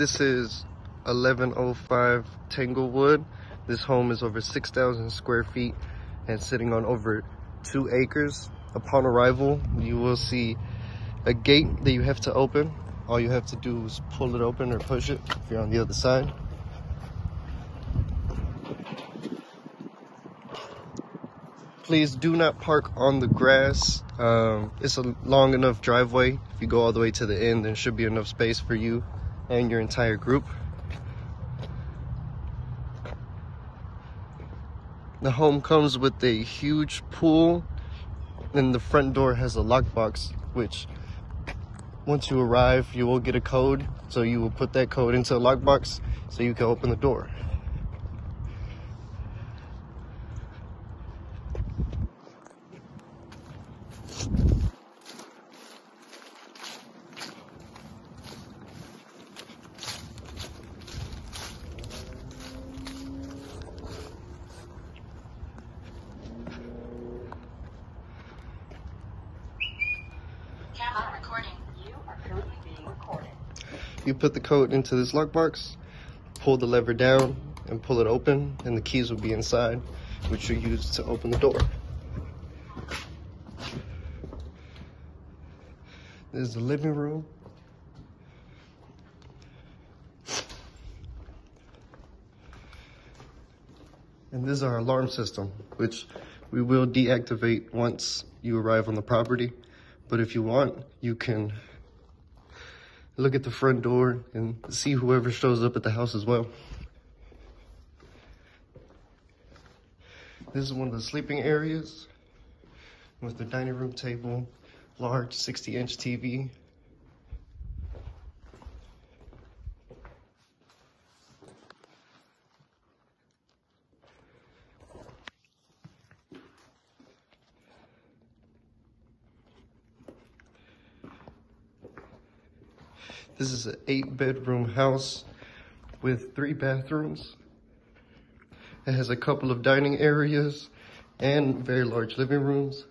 This is 1105 Tanglewood. This home is over 6,000 square feet and sitting on over two acres. Upon arrival, you will see a gate that you have to open. All you have to do is pull it open or push it if you're on the other side. Please do not park on the grass. Um, it's a long enough driveway. If you go all the way to the end, there should be enough space for you and your entire group. The home comes with a huge pool and the front door has a lockbox, which once you arrive, you will get a code. So you will put that code into a lockbox so you can open the door. You put the coat into this lockbox, pull the lever down and pull it open and the keys will be inside, which you use to open the door. This is the living room. And this is our alarm system, which we will deactivate once you arrive on the property. But if you want, you can look at the front door and see whoever shows up at the house as well. This is one of the sleeping areas with the dining room table, large 60 inch TV. This is an eight bedroom house with three bathrooms. It has a couple of dining areas and very large living rooms.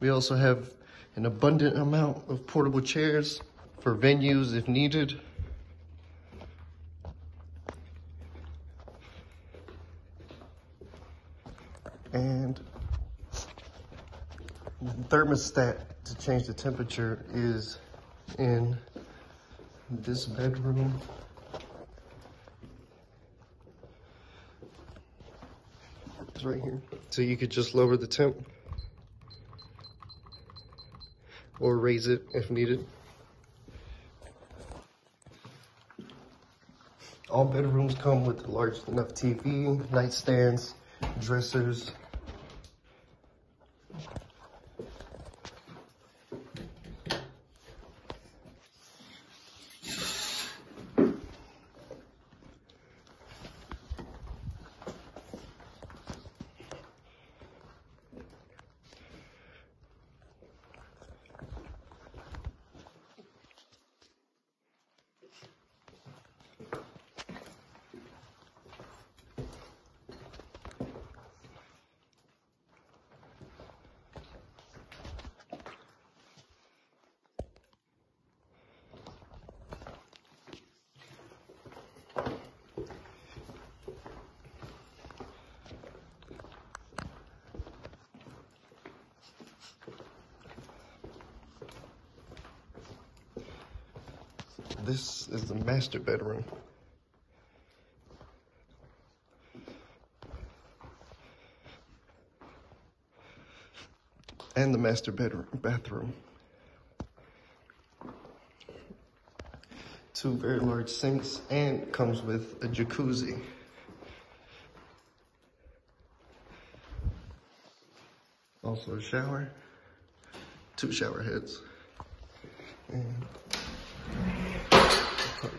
We also have an abundant amount of portable chairs for venues if needed. And the thermostat to change the temperature is in this bedroom. It's right here. So you could just lower the temp or raise it if needed. All bedrooms come with a large enough TV, nightstands, dressers, This is the master bedroom. And the master bedroom bathroom. Two very large sinks and comes with a jacuzzi. Also a shower, two shower heads. And This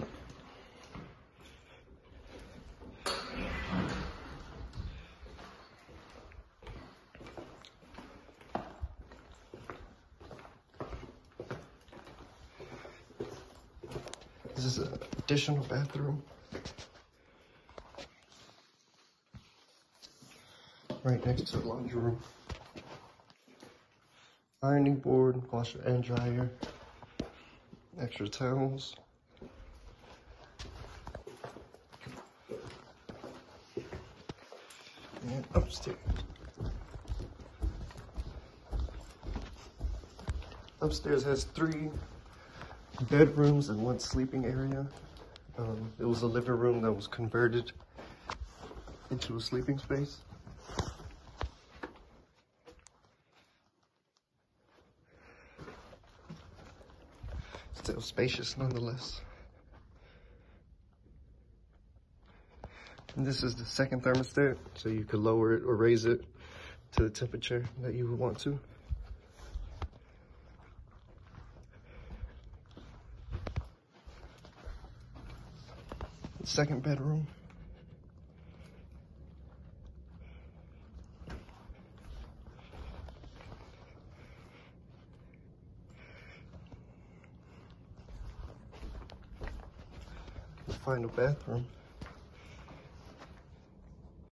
is an additional bathroom. Right next to the laundry room. Ironing board, washer and dryer. Extra towels. And upstairs. Upstairs has three bedrooms and one sleeping area. Um, it was a living room that was converted into a sleeping space. Still spacious nonetheless. And this is the second thermostat, so you could lower it or raise it to the temperature that you would want to. The second bedroom. The final bathroom.